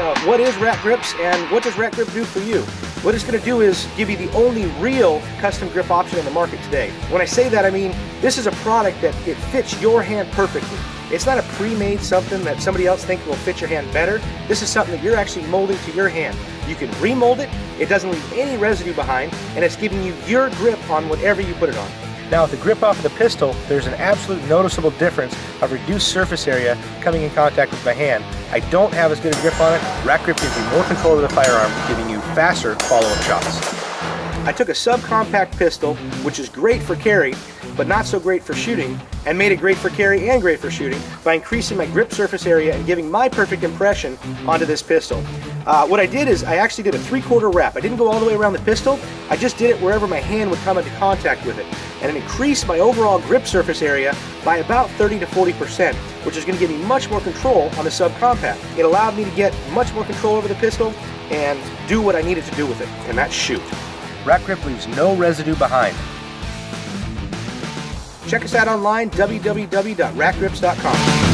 Uh, what is Rat Grips and what does Rat Grip do for you? What it's going to do is give you the only real custom grip option in the market today. When I say that, I mean this is a product that it fits your hand perfectly. It's not a pre-made something that somebody else thinks will fit your hand better. This is something that you're actually molding to your hand. You can remold it, it doesn't leave any residue behind, and it's giving you your grip on whatever you put it on. Now with the grip off of the pistol, there's an absolute noticeable difference of reduced surface area coming in contact with my hand. I don't have as good a grip on it. Rack Grip gives you more control of the firearm, giving you faster follow-up shots. I took a subcompact pistol, which is great for carry, but not so great for shooting, and made it great for carry and great for shooting by increasing my grip surface area and giving my perfect impression onto this pistol. Uh, what I did is I actually did a three-quarter wrap. I didn't go all the way around the pistol, I just did it wherever my hand would come into contact with it. And it increased my overall grip surface area by about 30 to 40%, which is going to give me much more control on the subcompact. It allowed me to get much more control over the pistol and do what I needed to do with it, and that's shoot. Rack Grip leaves no residue behind. Check us out online, www.rackgrips.com.